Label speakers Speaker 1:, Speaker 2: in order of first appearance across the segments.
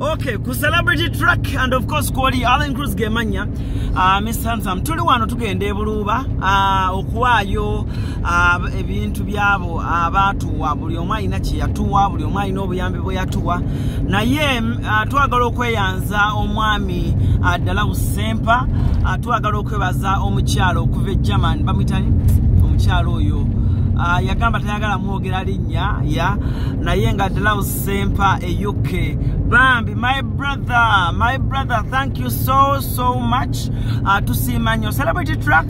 Speaker 1: okay ku celebrity track and of course kwoli allen cruz gemanya. Uh, miss handsome tuli wano tugenda ebuluuba uh, okuwaayo uh, ebintu byabo abaatuwa uh, buli omu alina kyeyatuwa buli omu alina obuyambi bwe yatuwa. Naye uh, twagala okweyanza omwami uh, dalawu sempa uh, twagala okwebaza omukyalo okuva e german. Bamwitani omukyalo oyo. uh, yagamba tayagala mwogera linnya ya naye nga dalawu sempa e uk bambi my brother my brother thank you so so much. Uh, tusiima nnyo. Celebrity track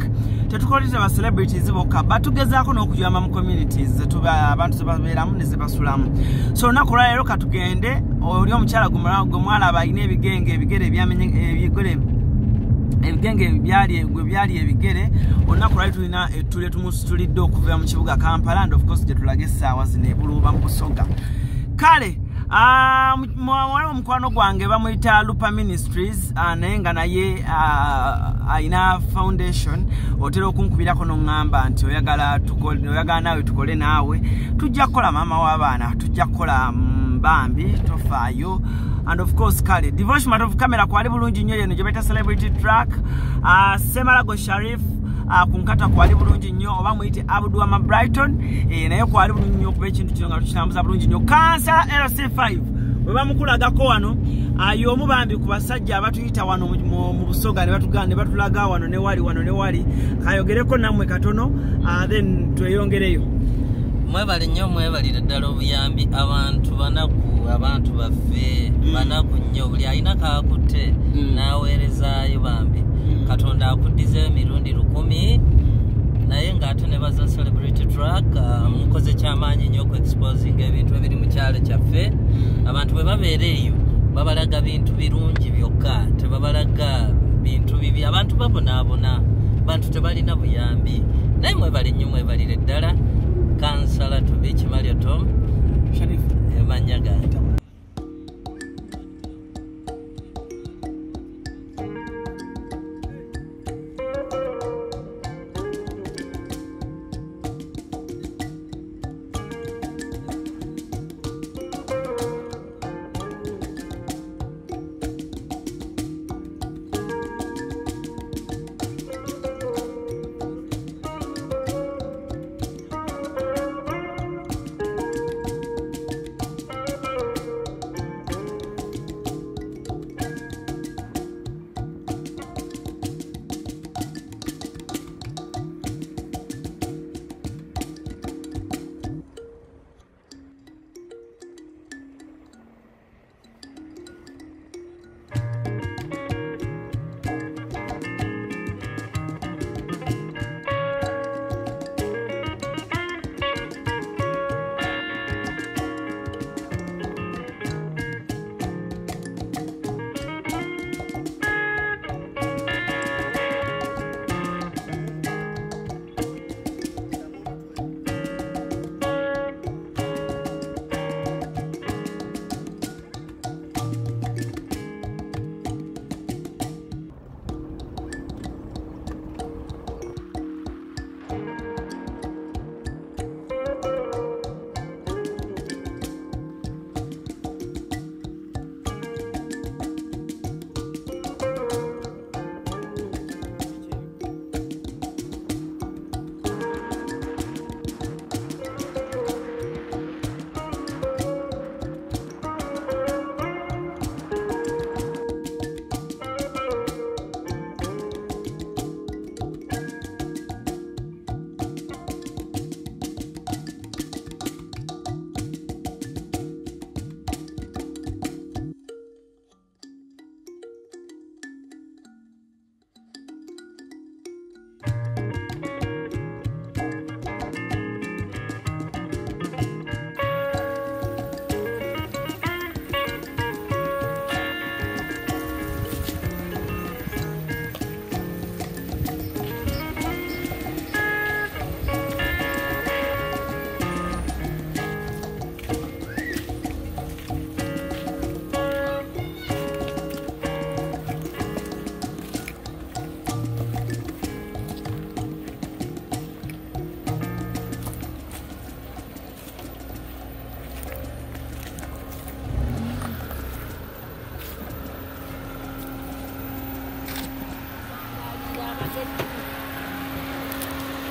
Speaker 1: tetukoleze ba celebrities bokka batugezaako n'okuyamba mu communities abantu zebabeeramu ne zebasulamu. So olunaku lwaleero katugende oli omukyala gwe mwalaba alina ebigenge ebigere ebigere ebigenge gwe byali ebigere olunaku lwali tulina ettule tumusitulidde okuva mu kibuga kampala and of course gye tulaga essaawa zino ebuluuba mu busoga kale waliwo omukwano gwange bamuyita lupa ministries naye nga naye alina foundation otera okunkubirako noŋŋamba nti oyagala naawe tukole naawe tujja kukola maama w'abaana tujja kukola mbambi tofaayo. And of course kale devotion of camera kwali bulungi nnyo yeno gye baita celebrity track. Uh, semalago sharif uh, ku nkata kwali bulungi nnyo oba muyite abdwama brighton. E, naye kwali bulungi nnyo okuba ekintu kino nga tukitambuza bulungi nnyo. Kansala lc5 bwe bamukulagako wano. Y'omu bambi ku basajja abatuyita wano mu busoga ne batulaga wano ne wali wano ne wali. Kayogereko nammwe katono then tweyongereyo
Speaker 2: mwebale nnyo mwebalire ddala obuyambi. Abantu banaku abantu baffe banaku nnyo. Buli alina kakutte n'aweerezaayo bambi. Katonda akuddizeyo emirundi lukumi naye ng'ate ne baza celebrity track mukoze kyamaanyi nnyo okuexposinga ebintu ebiri mu kyalo kyaffe. Abantu bwe babeera eyo babalaga bintu birungi byokka. Tebabalaga bintu bibi. Abantu babonaabona bantu tebalina buyambi. Naye mwebale nnyo mwebalire ddala kansala tubi kimalyo tom. Emanya gange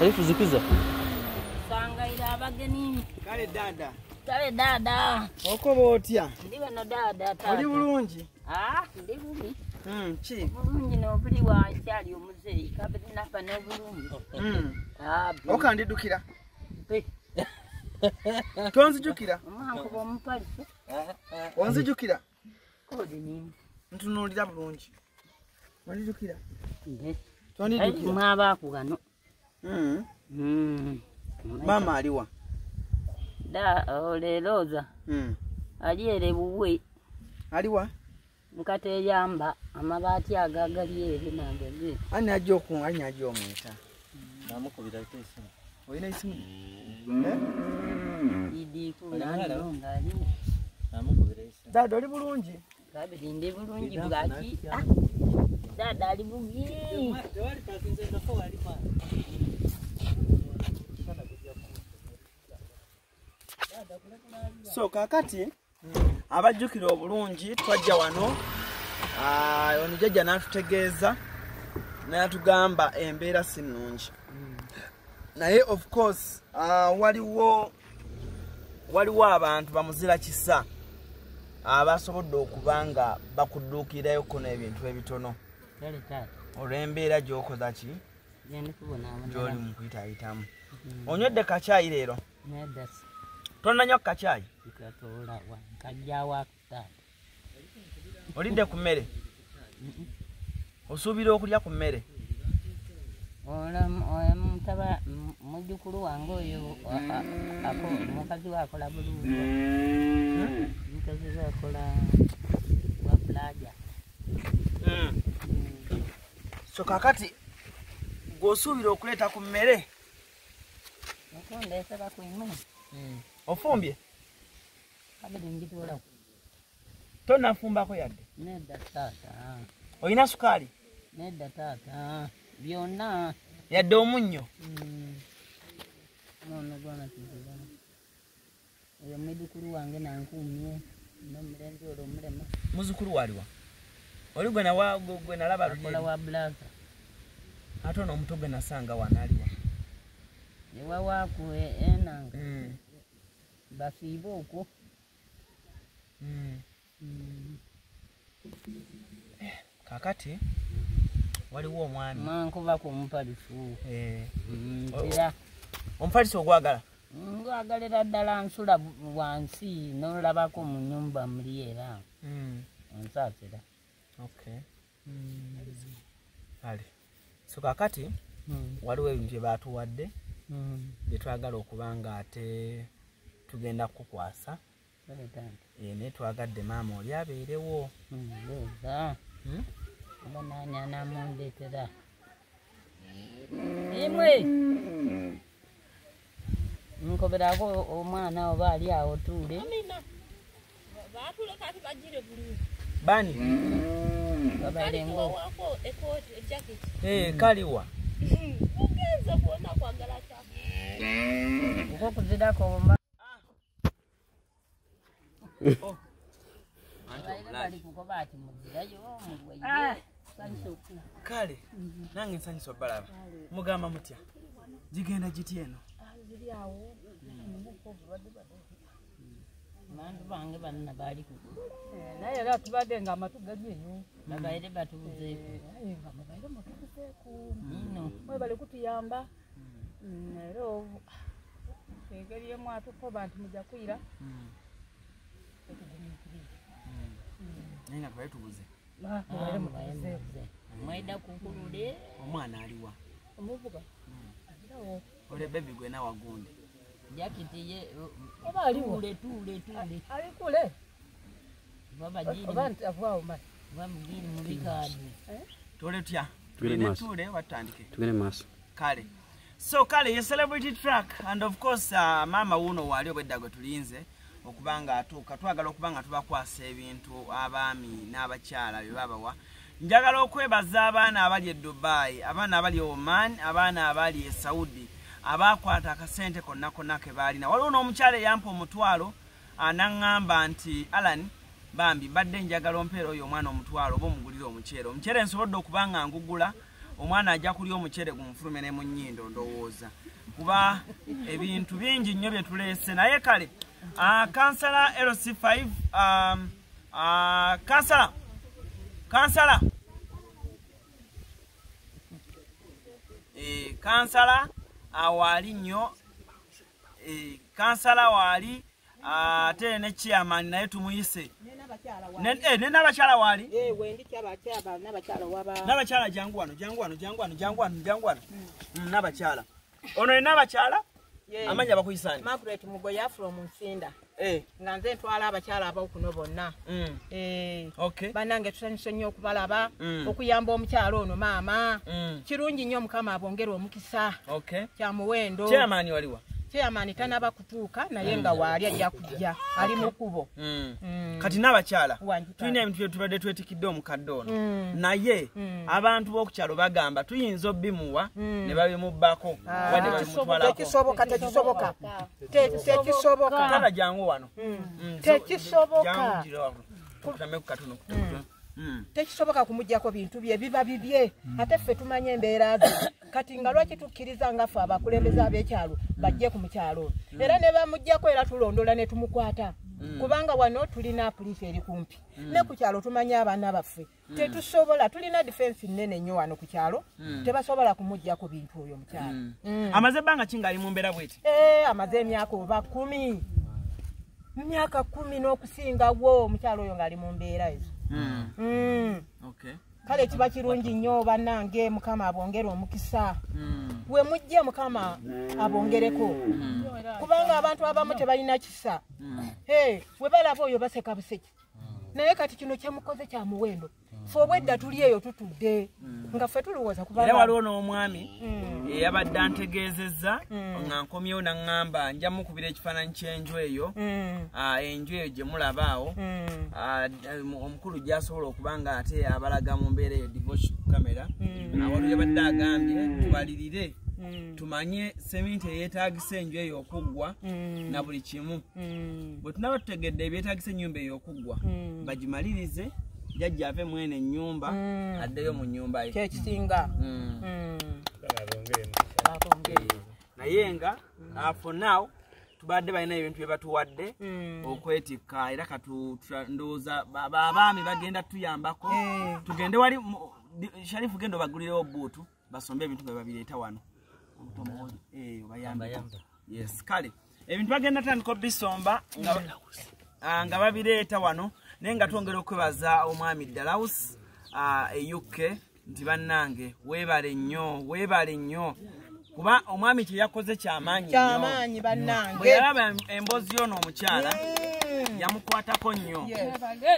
Speaker 2: alifuzikiza
Speaker 3: sangaira abagenyi
Speaker 1: kale dada.
Speaker 3: Kale dada.
Speaker 1: Okoba otya
Speaker 3: ndi bano dada
Speaker 1: oli bulungi?
Speaker 3: Ndi bubi
Speaker 1: Mm, ki?
Speaker 3: Bulungi nobuli wankyali omuzeeyi kabiri nafa n'obulungi.
Speaker 1: Okandidukira tonzijukira?
Speaker 3: Omwankuba omupaliso
Speaker 1: onzijukira? Ntunuulira bulungi. Tondijukira
Speaker 3: mwabaaku gano.
Speaker 1: Maama aliwa.
Speaker 3: Da oleerooza
Speaker 1: Mm.
Speaker 3: ali ere buwe
Speaker 1: aliwa?
Speaker 3: Nkateyamba amabaati ago agali ere nagage
Speaker 1: ani ajja oku ani ajja omweta?
Speaker 2: Namukubirako esimu?
Speaker 1: Olina isimu
Speaker 2: namukubira esimu.
Speaker 1: Dada oli bulungi?
Speaker 3: Ndi bulungi bwaki Ah, dada ali bugi
Speaker 1: so kakati abajjukira obulungi twajja wano. Ah, ono jjajja n'atutegeeza n'atugamba embeera si nnungi. Naye of course waliwo waliwo abantu bamuzira kisa. Abasobodde okuba nga bakudduukirayoko n'ebintu ebitono.
Speaker 3: Kale taata
Speaker 1: olw'embeera gy'okoza ki gy'oli
Speaker 3: kubonaabonera
Speaker 1: mu kuyitaayitamu onywedde kacaayi leero? Tonanywa ku kacaayi?
Speaker 3: Katoola nkajjawo taata
Speaker 1: olidde ku mmere? Osuubira okulya ku mmere?
Speaker 3: Mutaba mujukulu wange oyo mukazi we akola bulungi. Mukazi we akola wa bulaja
Speaker 1: so kakati gweosuubira okuleeta ku mmere.
Speaker 3: Kwimu
Speaker 1: ofumbye? Tonafumbako yadde?
Speaker 3: Nedda taata.
Speaker 1: Olina sukaali?
Speaker 3: Nedda taata. Byonna.
Speaker 1: Yadde omunnyo?
Speaker 3: Nono gwana kizira. Oyo mwidukulu wange nankuumye. Nomulenzi olwo omulema.
Speaker 1: Muzukulu waliwa oli gwe nalaba
Speaker 3: wa bulaza
Speaker 1: ate ono omuto gwe nasanga wanaliwa
Speaker 3: ewawaaku enanga bafiibe okwo.
Speaker 1: Kakati waliwo omwami.
Speaker 3: Mankuba ku mupalifu
Speaker 1: eh,
Speaker 3: nzira
Speaker 1: omufalisi ogwagala?
Speaker 3: Ngwagalira ddala nsula wansi nolabako mu nyumba muli era. Onsaasira.
Speaker 1: Okay. Kale so kakati waliwo ebintu bye batuwadde byetwagala okuba nga ate tugenda kukukwasa. Eh, naye twagadde maama oli abeerewo. Hmm?
Speaker 3: oba nani anamundeetera imwe nkoberako omwana oba ali awo tuule.
Speaker 1: Bani
Speaker 3: babaire ngo
Speaker 1: Eh, kaliwa
Speaker 3: muzirayo mulwaire
Speaker 1: kale nange nsanyusa obalaba mugamba mutya. Gigenda giti eno
Speaker 3: bantu bange banna baali kuko
Speaker 4: naye era tubadde nga amatu gagenyu
Speaker 3: babaire batubuzeeko
Speaker 4: naye nga mubaire mutukuzeeku
Speaker 3: nino
Speaker 4: mwebale kutuyamba. Mm, era engeri emu atukoba nti mujja kwira
Speaker 1: naye nga twali tubuze
Speaker 4: mubaire mutukuzeeku
Speaker 3: mwaida kukulule.
Speaker 1: Omwana aliwa.
Speaker 4: Omuvuga. Agirawo
Speaker 1: ole bebi gwe nawagunde
Speaker 3: jakiti ye
Speaker 4: oba aliwo
Speaker 3: tuule tuule tuule.
Speaker 4: Ali kule
Speaker 3: babagiri
Speaker 4: oba nti avaawo mali
Speaker 3: bamugiri mu bikaadi.
Speaker 1: Tole tutya?
Speaker 5: Tugende
Speaker 1: Tulinde
Speaker 5: maaso.
Speaker 1: tule watandike
Speaker 5: tugende maaso.
Speaker 1: Kale. So kale ye celebrity track and of course uh, maama wuuno waali obwedda gwe tulinze okuba nga atuuka twagala okuba nga tubakwasa ebintu abaami n'abakyala bye babawa. Njagala okwebaza abaana abali e dubai abaana abali e oman abaana abali e saudi abakwata akasente konna konna ke baalina. Waliwo n'omukyala eyampa omutwalo anaŋŋamba nti alan bambi badde njagala ompeera oyo omwana omutwalo oba omugulire omuceere. Omuceere nsobodde okuba nga ngugula omwana ajja kulya omucere gumufulume ne mu nnyindo ndowooza. Kuba ebintu bingi nnyo bye tuleese. Naye kale ah, kansala lc5 um, ah, kansala kansala. Eh, kansala awaali nnyo eh, kansala waali ate ne chairman naye tumuyise. Ne- eh, ne n'abakyala waali? N'abakyala jangu wano jangu wano jangu wano jangu wano jangu wano. Mm, n'abakyala. Ono ye n'abakyala? Amanya bakuyisani
Speaker 5: margaret mugoya from nsinda.
Speaker 1: Eh,
Speaker 5: nga nze ntwala abakyala abokuno bonna.
Speaker 1: Mm,
Speaker 5: Eh, bannange tusanyuse nnyo okubalaba
Speaker 1: Mm.
Speaker 5: okuyamba omukyala ono maama.
Speaker 1: Mm,
Speaker 5: kirungi nnyo mukama abongere omukisa.
Speaker 1: Okay
Speaker 5: kya muwendo.
Speaker 1: Chairman waliwa
Speaker 5: chairman tanaba kutuuka naye nga mm. waali ajja kujja ali mu kkubo.
Speaker 1: Mm.
Speaker 5: Mm.
Speaker 1: Kati n'abakyala tulina ebintu byetubadde twetikidde omukadde ono. Naye abantu b'okukyalo bagamba tuyinza obbimuwa ne babimubako
Speaker 5: ah.
Speaker 1: oba ne
Speaker 5: babimutwalakotekisoboka tekisoboka tekisoboka.
Speaker 1: Kala jangu wano.
Speaker 5: Tekisoboka.
Speaker 1: Kutame ku katono.
Speaker 5: Tekisoboka kumugjako bintu bye biba bibye. Ate ffe tumanye embeera ze kati nga lwaki tukkiriza nga ffe abakulembeze ab'ekyalo bajje ku mukyalo? Era ne bamugjako era tulondola ne tumukwata. Kubanga wano tulina poliisi eri kumpi. Ne ku kyalo tumanye abaana baffe. Tetusobola tulina difensi nnene nnyo wano ku kyalo. Tebasobola kumuggyako bintu oyo mukyalo Mm.
Speaker 1: amaze ebbanga ki ng'ali mu mbeera bweti?
Speaker 5: Eh, amaze emyaka oba kumi. Mu myaka kumi n'okusingawo omukyalo oyo ng'ali mu mbeera ezo. Kale kiba kirungi nnyo bannange mukama abongere omukisa.
Speaker 1: Mm.
Speaker 5: we mujje mukama abongereko. Kubanga abantu abamu tebalina kisa.
Speaker 1: Mm.
Speaker 5: Hey, we balaba oyo baseka buseki naye kati kino kyemukoze kya muwendo fe obwedda tuli eyo tutudde nga ffe tulowooza kuba
Speaker 1: era waliwo n'omwami
Speaker 5: Mm.
Speaker 1: eyabadde antegeezezza
Speaker 5: Mm.
Speaker 1: nga nkomyewo naŋŋamba nja mukubira ekifaananyi ky'enju eyo.
Speaker 5: Mm,
Speaker 1: Ah, enju eyo gye mulaba awo.
Speaker 5: Mm,
Speaker 1: Ah, d- omukulu gyasobola okuba nga ate abalaga mu mbeera eyo divoce kamera awali yabadde agambye tubalirire.
Speaker 5: mm,
Speaker 1: tumanye seminti eyeetagisa enju eyo okuggwa
Speaker 5: mm,
Speaker 1: na buli kimu
Speaker 5: mm,
Speaker 1: bwe tunaba tutegedde ebyetagisa ennyumba eyo okuggwa
Speaker 5: mm.
Speaker 1: bagimalirize jajja ave mwene ennyumba
Speaker 5: Mm.
Speaker 1: addeyo mu nnyumba ye
Speaker 5: kyekisinga
Speaker 1: Mm.
Speaker 5: Mm.
Speaker 1: Eh, naye nga ah, for now tubadde balina ebintu bye batuwadde
Speaker 5: Mm.
Speaker 1: okwetikka era katu tura- ndowooza ba- ba- abaami bagenda tuyambako
Speaker 5: Eh.
Speaker 1: tugende wali sharifu genda obagulirewo buutu basombe ebintu bye babireeta wano Obutomooli, eh, obayambeko.
Speaker 2: Bayambe.
Speaker 1: yes kale ebintu bagenda tandika obisomba nga ah, nga babireeta wano naye nga twongera okwebaza omwami dalawus e uk nti bannange weebale nnyo weebale nnyo kuba omwami kye yakoze kyamaanyi
Speaker 5: kyamaanyi
Speaker 1: bwe
Speaker 5: bannange
Speaker 1: yalaba emboozi ono omukyala
Speaker 5: Mm.
Speaker 1: Yamukwatako nnyo.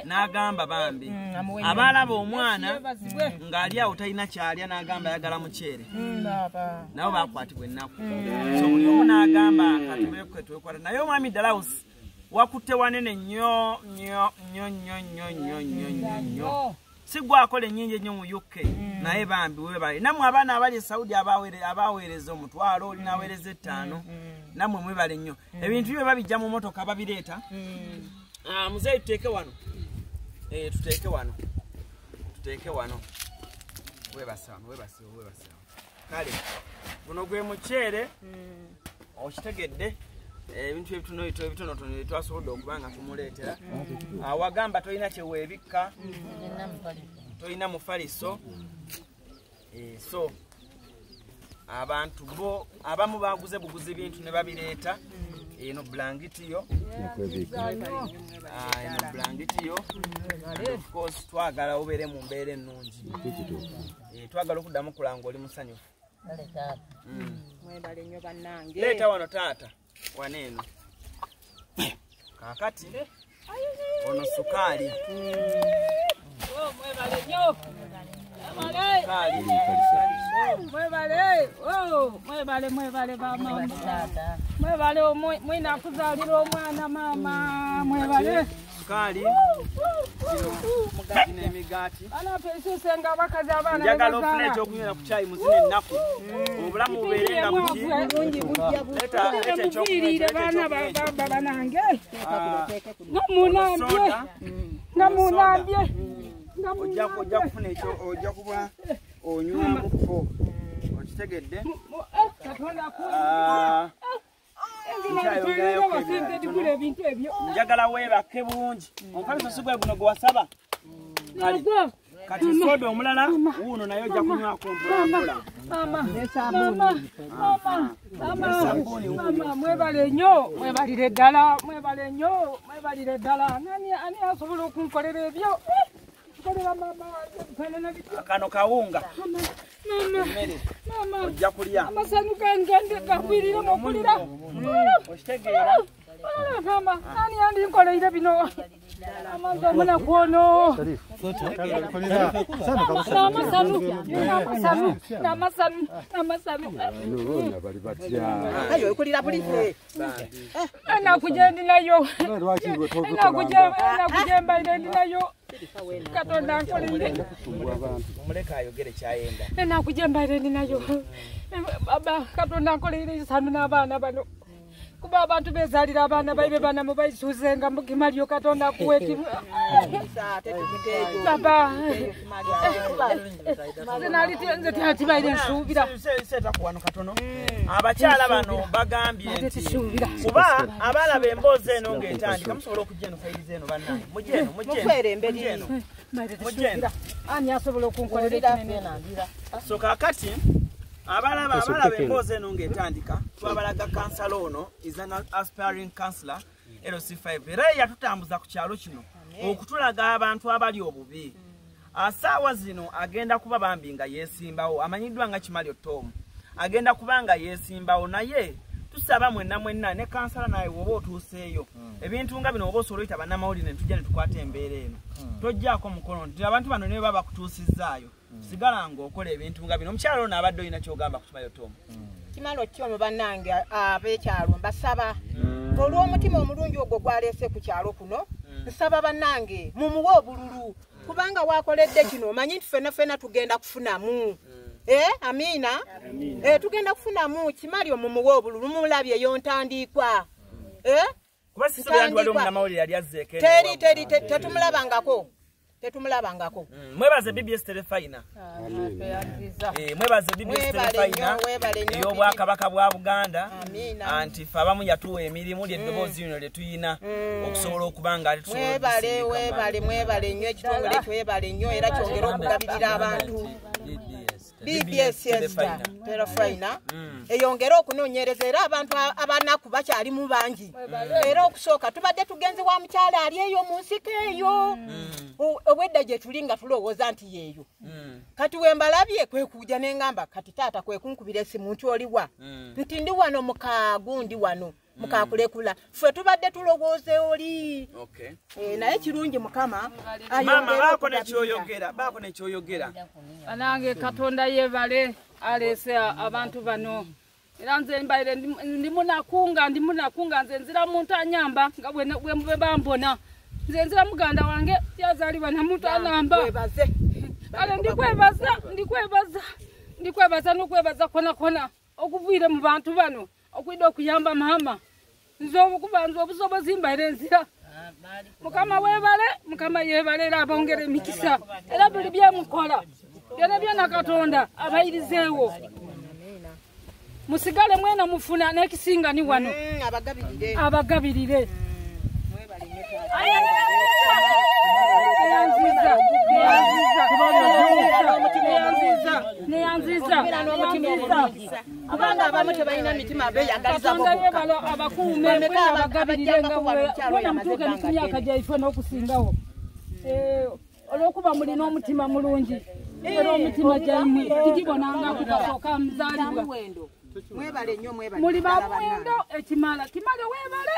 Speaker 1: N'agamba bambi.
Speaker 5: Mm, amuwe
Speaker 1: abaalaba omwana ng'ali awo talina kyalya n'agamba ayagala muceere
Speaker 5: Mm, baba.
Speaker 1: nabo bakwatibwa ennaku. So buli omu n'agamba katubeekwe twekwata. Naye omwami dalawusi wakutte wanene nnyo nnyo nnyo nnyo nnyo nnyo. Nnyo nnyo nnyo si gwe akola ennyingi ennyo mu uk naye bambi webale nammwe abaana abali e saudi abawere- abaweereza omutwalo oli n'aweereza ettaano nammwe mwebale nnyo. Ebintu byo babijja mu motoka babireeta.
Speaker 5: Mm.
Speaker 1: Ah, muzeeyi tuteeke wano. Eh, tuteeke wano. Tuteeke wano. Webase wano webase webase wano kale guno gwe muceere. Okitegedde ebintu ebitono ebitonotono byetwasobodde okuba nga tumuleetera. Ah, wagamba tolina kyeweebikka tolina mufaliso. Eh, so abantu bo abamu baguze buguzi bintu ne babireeta. Eno bulangiti yo Ah, eno bulangiti yo And of course twagala obeere mu mbeera ennungi. Eh, twagala okuddamu kulanga oli musanyufu.
Speaker 5: Bannange.
Speaker 1: Leeta wano taata waneeno kakati. Ono sukaali
Speaker 4: oh, mwebale mwebale bamama mwebale mwinakuzalira omwana maama mwebale.
Speaker 1: Sukaali kino
Speaker 4: mugati n'emigaati anatususenga abakazi abaana
Speaker 1: njagala ofuna ekyokunywera ku kyayi muzina ennaku obulamu bubeere nga
Speaker 4: bukimuviirire baana bagamba banange.
Speaker 1: Ah.
Speaker 4: Nga munambye nga munambye
Speaker 1: ojja kufuna ekyo ojja kuba
Speaker 4: onywamu kufo okitegedde? Eh,
Speaker 1: njagala weebake bulungi omukabisa si gwe guno gwe wasaba kale
Speaker 4: nagwo
Speaker 1: kati soda omulala wuuno naye ojja kunywako mpolampola
Speaker 4: mama. mama. Mama. Mama. Mwebale nnyo mwebalire ddala mwebale nnyo mwebalire ddala. Nani ani asobola okunkolera ebyo? Bityo
Speaker 1: kano kawunga ojja kulya.
Speaker 4: Amasanyu gange gakwirire mukulira
Speaker 1: okitegeera
Speaker 4: mama. Ani andinkoleire bino amanzi omunaku ono namasanu namasanu namasanu namasanu
Speaker 5: ayo okulira bulize
Speaker 4: enaku gyendinayo enaku gyembaire ndinayo. Katonda nkoleire
Speaker 1: omuleka ayogere kyayenda
Speaker 4: enaku gyembaire ndinayo. Baba katonda nkoleire sanu n'abaana bano kuba abantu bezalira abaana baibe bana mubaisuzenga mugimalyo katonda akuweti baba. Zinalitenze tatibaire nsuubira.
Speaker 1: Seetakuwano katono abakyala bano bagambye nti kuba abalaba emboozi eno ng'etandika musobola okujja eno fayiriza eno bannange. Mujeno mujeno
Speaker 4: ani asobola okunkolera ekinene
Speaker 1: so kakati abalaba abalaba emboozi eno ng'etandika twabalaga kansala ono is an aspiring councillor lc5 era ye yatutambuza ku kyalo kino okutulaga abantu abali obubi. Asaawa zino agenda kuba bambi nga yeesimbawo amanyiddwa nga kimali otomu agenda kuba nga yeesimbawo naye tusaba mwenna mwenna ne kansala naye woba otuuseeyo ebintu nga bino oba osobola oyita bannamawulire ne tujja ne tukwata embeera eno. Tojjaako mukono nti abantu bano niwe baba bakutuusizaayo sigala ng'okola ebintu nga bino. Omukyalo ono abadde olina kyogamba ku kimali otomu
Speaker 5: kimalo kyono bannange ab'ekyalo mbasaba. Olw'omutima omulungi ogwo gwaleese ku kyalo kuno nsaba bannange mumuwe obululu. Kubanga wakoledde kino omanyi nti ffena ffena tugenda kufunamu. Eh, amiina? Eh, tugenda kufunamu. Kimalyo mumuwe obululu mulabye yontandikwa Eh, teri teri te- tetumulabangako tetumulabangako.
Speaker 1: Mm, mwebaze bbs terefayina. Eh, mwebaze bbs terefayina ey'obwakabaka bwa buganda. Anti fe abamu yatuwa emirimu ly'eddoboozi lino lye tuyina okusobola okuba nga
Speaker 5: mwebale webale mwebale nnyo ekitongole kyebale nnyo era kyongera okugabirira abantu bbs esta terefayina eyongere okunoonyereza era abantu abanaku bakyalimu bangi. Era okusooka tubadde tugenze wa mukyala ali eyo mu nsiko eyo. O- obwedda gye tuli nga tulowooza nti yeeyo.
Speaker 1: Mm,
Speaker 5: kati wembalabye kwe kujja neŋŋamba kati taata kwe kunkubira essimu nti oli wa
Speaker 1: mm.
Speaker 5: nti ndi wano mukaagundi wano mukakulekula. Ffe tubadde tulowooze oli.
Speaker 1: Okay.
Speaker 5: Eh, naye kirungi mukama
Speaker 1: baako nekyoyogera baako nekyoyogera
Speaker 4: anange katonda yebale aleese abantu bano. Era nze mbaire ndi- ndi munakunga ndi munakunga nze nzira muntu anyamba nga bwe- bambona. Nze nzira muganda wange yazalibwa na muntu anamba.
Speaker 5: Webaze.
Speaker 4: ale ndikwebaza ndikwebaza ndikwebaza nokwebaza konakona okuviire mu bantu bano okwida okuyamba maama nze obukuba nze obusobozi mbaire nzira. Mukama webale mukama yebale era abongere emikisa. Era buli byemukola byona byona katonda abayirizeewo musigale mwena mufuna n'ekisinga ni wano.
Speaker 5: Mm, abagabirire
Speaker 4: abagabirire
Speaker 5: Mwebale nnyo taata.
Speaker 4: neyanziza neyanziza neyanziza
Speaker 5: abanga abamu tebalina mitima beeyagaliza bo
Speaker 4: katonda
Speaker 5: bokka
Speaker 4: yebalo abakuume
Speaker 5: Bameka
Speaker 4: mwena
Speaker 5: aba-
Speaker 4: abagabirire nga
Speaker 5: abajjangako wano mukyalo
Speaker 4: bona
Speaker 5: yamaze
Speaker 4: mutuuke
Speaker 5: ebbanga
Speaker 4: ku myaka gyaife n'okusingawo Eh, olw'okuba mulina omutima mulungi era omutima gyaimwe tigibonangaku kasooka muzaalibwa
Speaker 5: mwebale nnyo mwebale
Speaker 4: muli bamuwendo ekimala kimale weebale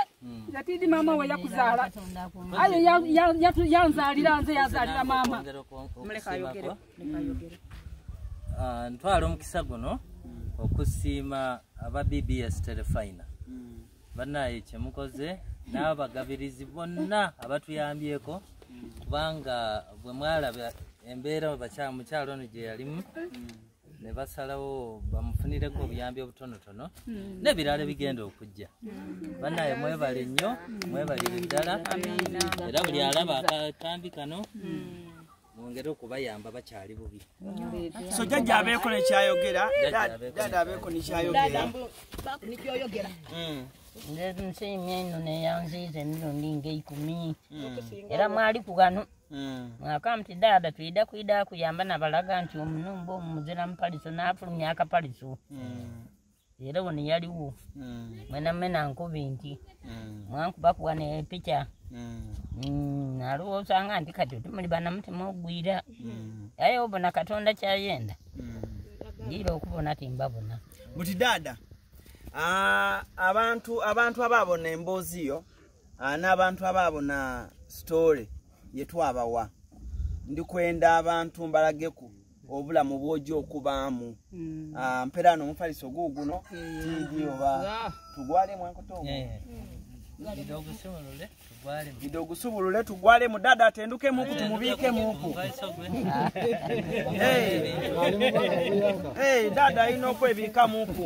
Speaker 4: nga tidi maama we yakuzaala aye yanzaalira nze yazaalira maama
Speaker 2: Ah, ntwala omukisa guno okusiima aba bbs terefayina. Bannaye kyemukoze n'abagabirizi bonna abatuyambyeko kubanga bwe mwalaba embeera mukyalo ono gye yalimu ne basalawo bamufunireko obuyambi obutonotono n'ebirala bigenda okujja. Bannaye mwebale nnyo mwebalire ddala era buli alaba akatambi kano twongere okubayamba bakyali bubi.
Speaker 1: So jjajja abeeko nekyayogera
Speaker 2: Jjajja abeeko
Speaker 1: dada abeeko
Speaker 5: dada
Speaker 1: nekyayogera Mm,
Speaker 3: nze nsiimye eno neyanziiza emirundi ngaeikumi
Speaker 1: mm,
Speaker 3: era mwali ku gano.
Speaker 1: Mm.
Speaker 3: mwaka nti dada twida kwida kuyamba nabalaga nti omunumba omuzira mupaliso nafulumya akapaliso. Era ono yaliwo.
Speaker 1: Mm,
Speaker 3: mwena mwena nkubi nti
Speaker 1: mm,
Speaker 3: mwankuba kuwa nepica
Speaker 1: mm,
Speaker 3: nalowoosanga nti kati otumuli bana mutima ogwira
Speaker 1: mm,
Speaker 3: aye obona katonda kyayenda.
Speaker 1: Mm.
Speaker 3: ndiira okubona timbabona.
Speaker 1: Buti dada ah, abantu abantu abaabona emboozi yo ah, n'abantu abaabona sitole yetwabawa ndikwenda abantu mbalageku obulamu bwojja okubaamu. Ah, mpera ano omufaliso guuguno tiidi oba tugwalemu enkoto
Speaker 2: tugwalemu
Speaker 1: ide ogusubulule tugwalemu dada atendukemuku tumubiikemuku Hey. Hey, dada alina okwebiikamuku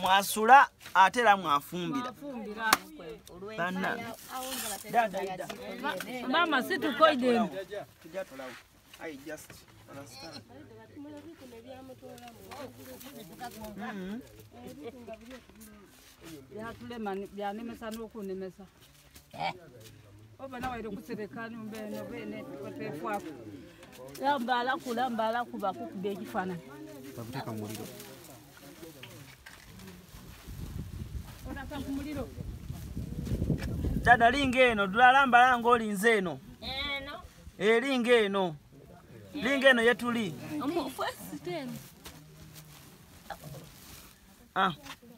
Speaker 1: mwasula ate era mwafumbira
Speaker 4: mama situkoidemu
Speaker 1: tujatolawo i just understand Mhm.
Speaker 4: byatulema byanemesa n'okunemesa oba nawaire kusereka nyumba eno bene kwetefwako yambala kula mbala kuba kukuba ekifaananyi onaka ku muliro
Speaker 1: dada linga eno. Dulalambala nga olinze eno.
Speaker 3: Eno.
Speaker 1: Eh, linga eno. Linga eno yetuli Ah,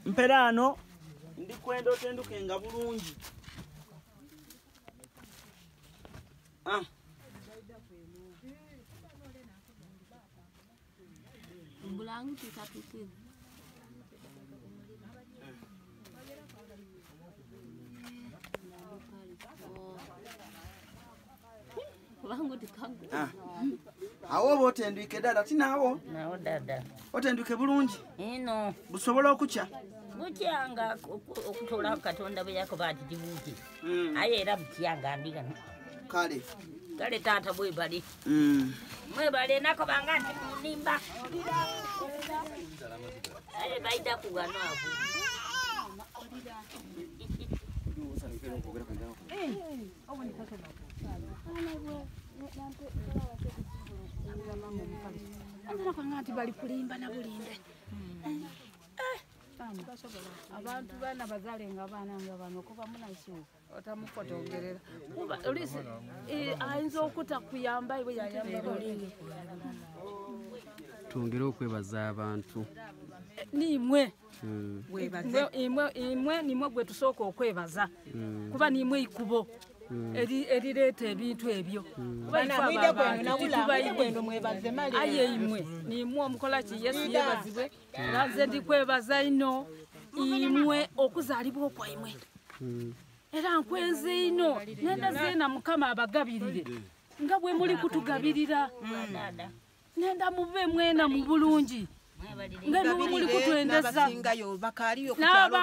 Speaker 1: mpera ano. Ndikwenda otendukenga bulungi. Ah,
Speaker 6: Tikangu.
Speaker 1: ah. awo oba otendwike dada tinaawo
Speaker 3: nawo dada
Speaker 1: otendwike bulungi?
Speaker 3: Eno.
Speaker 1: Busobola okukya?
Speaker 3: Bukyanga oku- okutola katonda bwe yakoba ati tibuuti
Speaker 1: Mm,
Speaker 3: aye era bukyanga mbigano
Speaker 1: kale.
Speaker 3: Kale taata bwebali
Speaker 1: Mm.
Speaker 3: mwebale nakobanga nti munimba aye baida kugano ago
Speaker 6: Andala kwanga nti bali kulimba na bulinde.
Speaker 4: abantu baana bazalenga abaana nga bano kuba munasiwo otamukotongerera kuba olisi eh, ayinza okutakuyamba bwe yayamba bulingi
Speaker 7: twongere okwebaza abantu.
Speaker 4: Nimwe
Speaker 7: Mm,
Speaker 4: Imwe- imwe imwe nimwe gwe tusooka okwebaza. Kuba nimwe ikubo erireeta ebintu ebyo.
Speaker 5: Mali
Speaker 4: aye imwe. Nimwe omukola ki? Yesu yebazibwe. Era nze ndikwebaza ino imwe okuzaalibwa okwaimwe
Speaker 7: mm,
Speaker 4: era nkwenze ino nenda zeena mukama abagabirire. Nga bwe muli kutugabirira nenda mube mwena mu bulungi nga niwe muli kutwendeza
Speaker 5: n'abasingayo bakaaliyo ku kyalo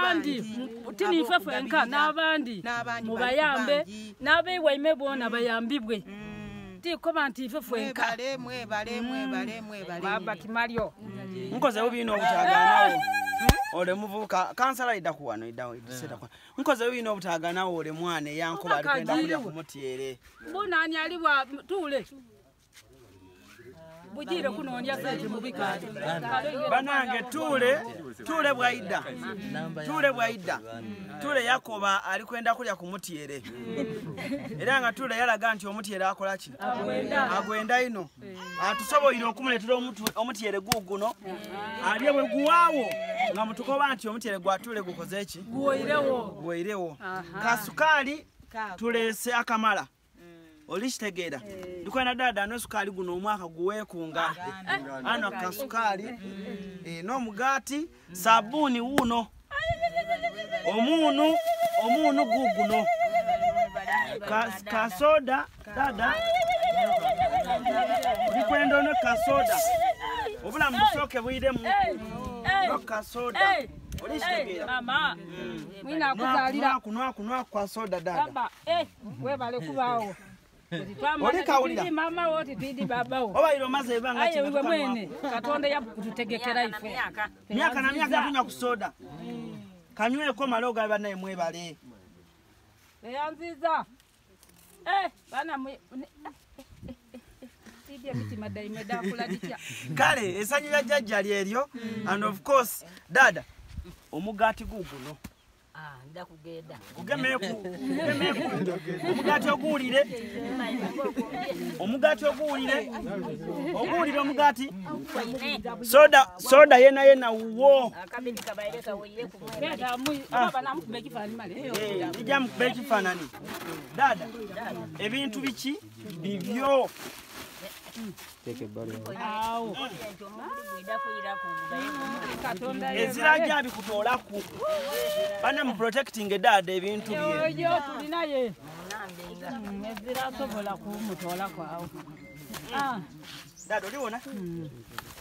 Speaker 4: n'abandi mubayambe n'abeewaime boona bayambibwe.
Speaker 5: Mm.
Speaker 4: tikoba ntiife fenka
Speaker 5: mwebale mwebale mwebale mwebale.
Speaker 4: Baba kimalyo
Speaker 1: nkoze bubina obutaganawo ole muvubuka kansala idda kuwano iddaiseta kuwano nkoze bubina obutaganawo ole mwana eyankoba alikwenda kulya ku mutyere
Speaker 4: bunani ali bwa tuule bugire kunoonya sente mubikale
Speaker 1: banange tuule tuule bwaidda tuule bwaidda tuule yakoba ali kwenda kulya ku mutyere era nga tuule yalaga nti omutyere akola ki? Agwenda. Ino. Atusoboire okumuleetera omutyere guuguno alye bwe guwaawo nga mutukoba nti omutyere gwa tuule gukoze ki?
Speaker 4: Guwoirewo.
Speaker 1: Bweirewo kasukaali tuleese akamala oli kitegeera ndikwenda dada ano sukaali guno omwaka guweekunga. Ano kasukaali eh, n'omugaati sabuuni wuuno. Omuunu omuunu guuguno Ka- kasoda dada. Ndikwenda ono kasoda obulamu busooke buyiremu. No kasoda oli kitegeera
Speaker 4: mama. Mwina akuzaalira
Speaker 1: kunwakunwaku kwa soda dada.
Speaker 4: Baba eh, webale kubaawo
Speaker 1: Oli kawulira?
Speaker 4: Tidi mama wo titidi babawo
Speaker 1: obaire omaze ebanga
Speaker 4: aye iwe mwene katonda yakututegekera ife.
Speaker 1: myaka. Na myaka tunywa ku soda. Kanyweko male ogaba naye mwebale
Speaker 4: eyanziza bana
Speaker 1: kale essanyu lya jjajja lyeryo and of course dada omugaati guguno
Speaker 3: ndakugenda
Speaker 1: gugemeeku gugemeeku omugaati oguwulire. Omugaati oguwulire. Oguwulire omugaati. Soda soda yena yena wo
Speaker 3: akabiri kabaire kawoire ku
Speaker 4: Beta mwi baba namukuba ekifaani male
Speaker 1: Eh, mukuba dada. ebintu biki? Bibyo
Speaker 4: katonda
Speaker 1: ezirajja bikutoolaku. Bana mu protecting dada ebintu bye.
Speaker 4: Oyo tulinaye Mm, ezirasobola kumutoolako awo Ah,
Speaker 1: dada oliwona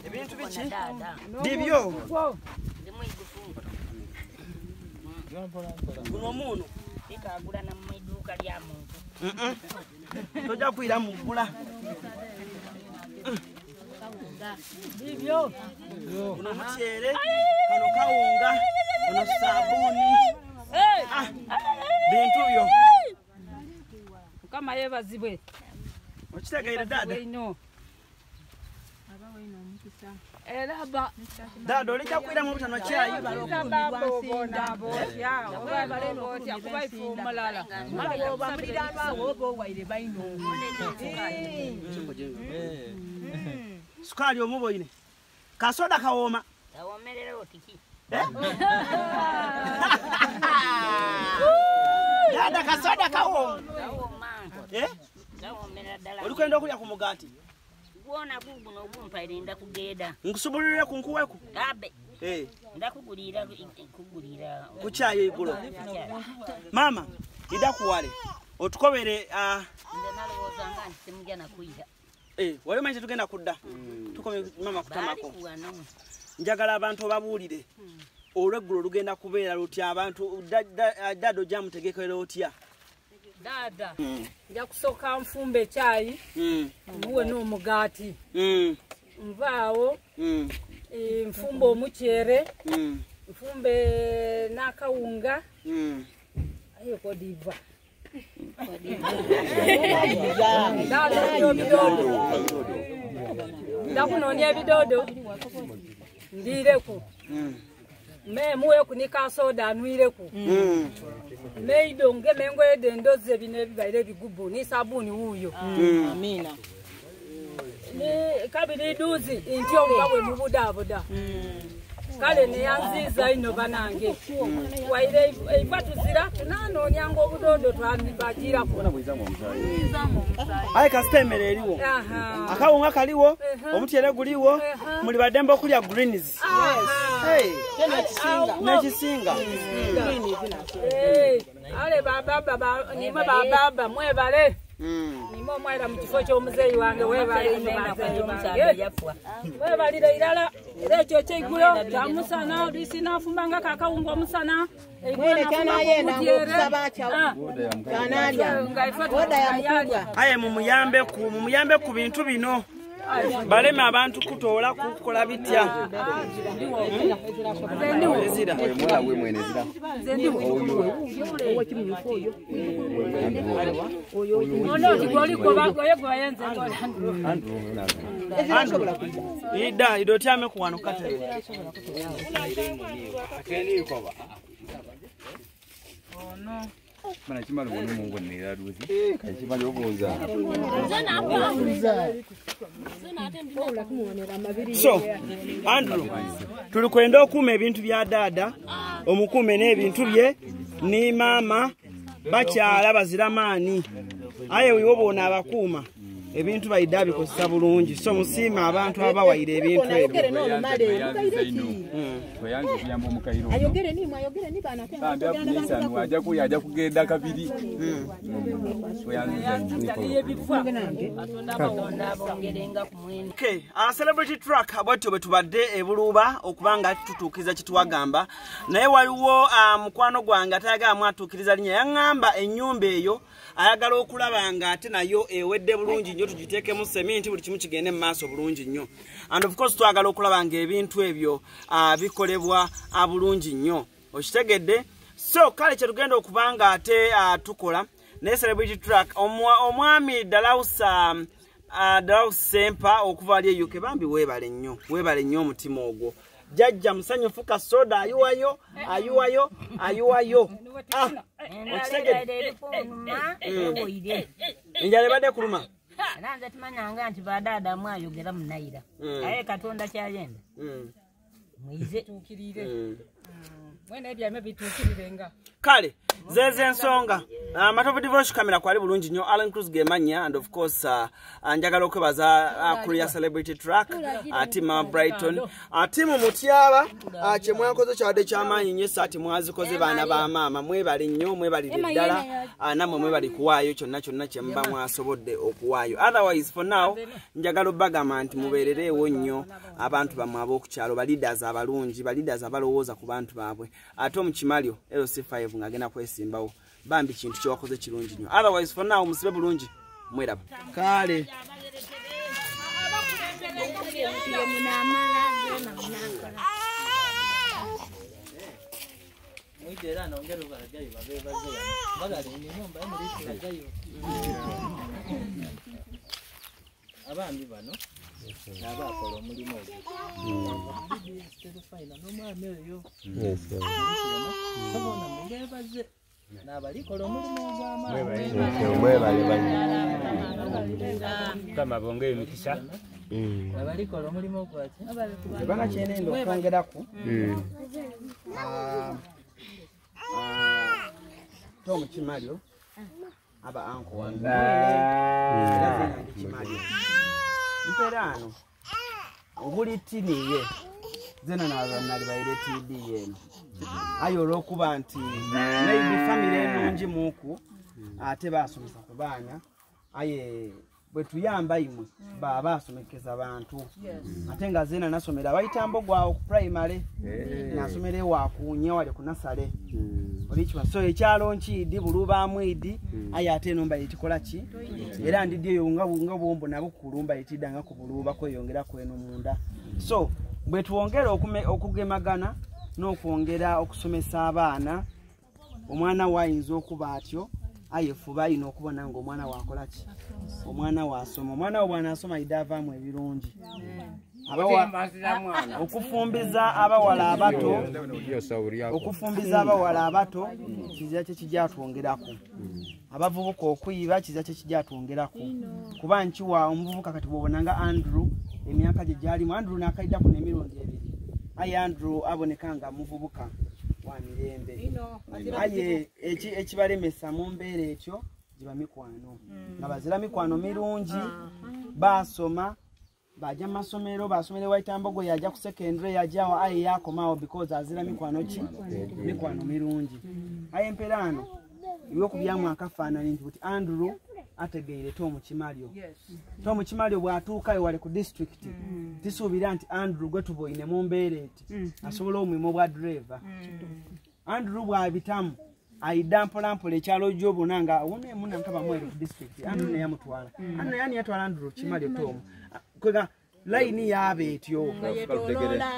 Speaker 1: ebintu biki? Bibyo guno omuunu?
Speaker 3: Ikagula na mwiduuka lya muntu
Speaker 1: tojja kuyira mugula
Speaker 4: bibyo
Speaker 1: guno mutyere kano kawunga ono sabuuni Ah, bintu byo.
Speaker 4: Mukama yebazibwe
Speaker 1: okitegeire dada
Speaker 4: ino. Era ba
Speaker 1: dada olijja kuyira mu butano kyayi
Speaker 5: baino
Speaker 1: sukaali omuboine kasoda kawooma.
Speaker 3: Otiki
Speaker 1: dada kasoda kawooma. Eh? oli kwenda okulya ku mugaati?
Speaker 3: Gwona guguno ogumpaire ndakugenda
Speaker 1: nkusubulirire ku nkuweku.
Speaker 3: Abe
Speaker 1: Eh,
Speaker 3: ndakugulira kugulira.
Speaker 1: Ku kyayi igulo maama ida kuwale otukobere ah,
Speaker 3: nze nalowoozanga nti temujja nakwira
Speaker 1: eh, wali omanyi tetugenda kudda. Tukome mama kutamako. Njagala abantu obabuulire. Olweggulo lugenda kubeera lutya abantu da- da- dada ojja mutegekera otya
Speaker 4: dada nja kusooka nfumba ekyayi muwe n'omugaati. Nvaawo eh, nfumba omuceere
Speaker 1: mm,
Speaker 4: nfumbe n'akawunga.
Speaker 1: Mm.
Speaker 4: Ndalio ebidodo ndiireku
Speaker 1: Mm.
Speaker 4: memuweku nikasoda anwireku
Speaker 1: Mm.
Speaker 4: meido ngemengoyede endozi bino ebibaire ebigubu ni sabuni wuuyo ni kabiri duzi nti obuba bwe mubudaabuda kale neyanziza ino banange. Waire eiva tuzira tunanoonyanga obudodo twabagiraku
Speaker 1: aye kasita emmere eriwo. Akawunga kaliwo omutyere guliwo muli baddembe okulya greens. N'ekisinga
Speaker 4: ale bababa ba- nimwe bababa mwebale
Speaker 1: Mm.
Speaker 4: nimwe omwera mu kifo ky'omuzeeyi wange webalire irala era ekyo kyeigulo kyamusana lwisi nafumbanga kakawunga omusana
Speaker 5: yamukugwa
Speaker 1: aye mumuyambe ku mumuyambe ku bintu bino baleme abantu kutoola kukola bitya? Ezira
Speaker 7: Mwala we mwene zira.
Speaker 4: onoti gwoligwoye gweyenze
Speaker 1: ida ido tyame kuwano katebe
Speaker 7: Mana chimalo mwana mungu ni raduzi. Kachimalo obuza.
Speaker 1: so andrew tuli kwenda okuuma ebintu bya daada omukuume n'ebintu bye ni maama bakyala baziramaani aye wiwo boona abakuuma ebintu bayidde abikozesa bulungi. So musiima abantu abawayira ebintu ebyo.
Speaker 7: Ajja kugenda kabiri.
Speaker 1: Celebrity track bwatyo bwe tubadde ebuluba okubanga tutuukiriza kitwagamba naye waliwo mukwano gwange atayagalamu atuukiriza linnya yaŋŋamba ennyumba eyo ayagala okulaba nga ate nayo ewedde bulungi nnyo tugiteekemu seminti buli kimu kigende mu maaso bulungi nnyo. And of course twagala okulaba nga ebintu ebyo uh, bikolebwa uh, bulungi nnyo. Okitegedde? So kale kyetugenda okuba nga ate uh, tukola naye celebrity track omwa- omwami dalausa dalausa sempa okuva ali eyuke bambi weebale nnyo weebale nnyo omutima ogwo jajja musanyufu kasoda ayuwayo ayuwayo ayuwayo. Ah, enjala ebadde kuluma.
Speaker 3: Era nze tumanyanga nti badaadamu ayogera munayira
Speaker 1: Mm.
Speaker 3: aye katonda kyayenda.
Speaker 1: Mm,
Speaker 3: mwize.
Speaker 1: Mm. kale zeeze ensonga uh, matovu devotion camera kwali bulungi nnyo. Alan cruz gemanya and of course uh, njagala okwebaza uh, kuli ya celebrity track uh, timu brighton. Uh, timu mutyaba uh, kyemwakoze kyabadde kyamaanyi nnyo esaati mwazikoze baana ba maama. Mwebale nnyo mwebalire ddala uh, nammwe mwebali kuwaayo kyonna kyonna kyemuba mwasobodde okuwaayo. Otherwise for now njagala obbagamba nti mubeerereewo nnyo abantu bammwe ab'okukyalo baleaders abalungi baleaders abalowooza ku bantu baabwe. Ate omukimalyo lc5 ng'agenda kwesimbawo bambi kintu kyewakoze kirungi nnyo. Otherwise now musibe bulungi mweraba kale.
Speaker 2: Mwite era nongera obalagayo babebaze bagala enyumba emulitiragayo abambi bano nabakola omulimu ogwo n'omwami oyo sabona mubebaze nabalikola omulimu
Speaker 8: kama bongere emikisa
Speaker 2: nabalikola omulimu ogwaki
Speaker 1: ebana kyenenda okwongeraku tomukimalyo aba anko wange era zena ndi kimalyo mperano buli tiniye zena nali baire td eno. Aye olwokuba nti maybe famire enungi muku ate basomesa ku baana. Aye bwe tuyamba imwe baba asomekeza bantu. Ate nga zena nasomera abayitambo gwawo ku primary nasomera ewakunya wali ku nasale. Olikiba so ekyalo nkiidi bulubamu idi aye ate eno mbayitikola ki? Era ndidi eyo nga bwombo nabo kulumba yitidda nga ku buluba kweyongeraku eno munda. So bwe twongera okume- okugemagana n'okwongera okusomesa abaana omwana waayinza okuba atyo aye fuba ayina okubona nga omwana wakola ki? Omwana wasoma. Omwana wo bw'anaasoma yidde avaamu ebirungi. Abawa- okufumbiza abawala abato. Okufumbiza abawala abato kizira kye kijja twongeraku abavubuka okuyiba kizira kye kijja twongeraku kuba nkiwa omuvubuka kati bwobona nga andrew emyaka gye gyalimu andrew nakayiddaku n'emirundi ebiri. Aye andrew aboneka nga muvubuka wa mirembe aye eki- ekibalemesa mu mbeera ekyo giba mikwano. Nga bazira mikwano mirungi basoma baja masomero basomere waitambogo yaja ku secondary yajawo aye yakomawo because azira mikwano ki? Mikwano mirungi. Aye emperano ebyokubyamu akafaananyi nti buti andrew ategeire tomukimalyo tomukimalyo bwatuukayo wali ku district tisuubira nti andrew gwe tuba oyine mu mbeera eti asobola omulimu bwa driver. Andrew bwabitamu ayidda mpolampola ekyalo gyobona nga wonemunankaba mwere ku district. Andrew neyamutwala andrew yani yatwala andrew kimalyo tomu layini yaaba etyo.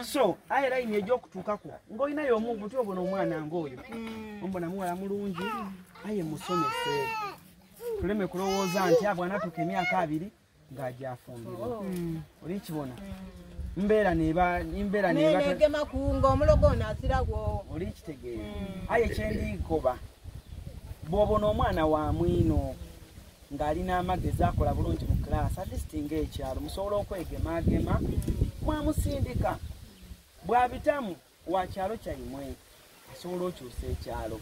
Speaker 1: So aye layini egyokutuukako ng'olinayo omuntu obona omwana ng'oyo ombona muwala mulungi aye musomese tuleme kulowooza nti abwanatuuka emyaka abiri ng'ajafumbirwa oli kibona? Mbeera neba mbeera neba
Speaker 5: nenegema kunga omulogo ono asiragwo
Speaker 1: oli kitegeera. Aye kyendikoba bw'obona omwana wa mwino ng'alina amagezi akola bulungi mu kilaasi atisisti ng'ekyalo musobola okwegemagema mwamusindika. Bw'abitamu wa kyalo kyaimwe asobola okyusa ekyalo.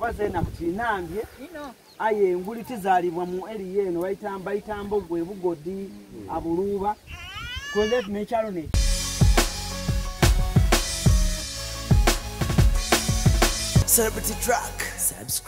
Speaker 1: Bazenakutinambye aye enguli tizaalibwa mu eriya eno bayita- bayitamba ogwe bugodi abuluuba kuzetu n'ekyalo ne
Speaker 8: Celebrity Truck. Subscribe.